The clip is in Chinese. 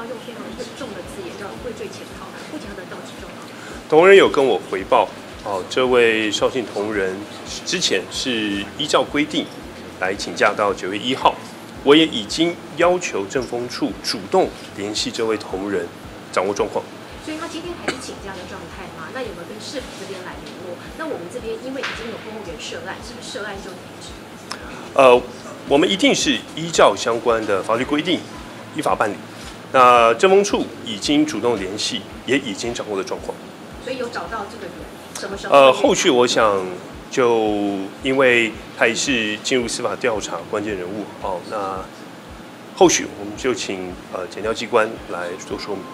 要用非常重的字眼，叫畏罪潜逃，目前得到指证吗？同仁有跟我回报，哦，这位绍兴同仁之前是依照规定来请假到九月一号，我也已经要求政风处主动联系这位同仁，掌握状况。所以他今天还是请假的状态吗？那有没有跟市府这边来联络？那我们这边因为已经有公务员涉案，是不是涉案就停止？呃，我们一定是依照相关的法律规定，依法办理。那政风处已经主动联系，也已经掌握了状况。所以有找到这个人，什么时候？呃，后续我想就因为他也是进入司法调查关键人物哦，那后续我们就请呃检调机关来做说明。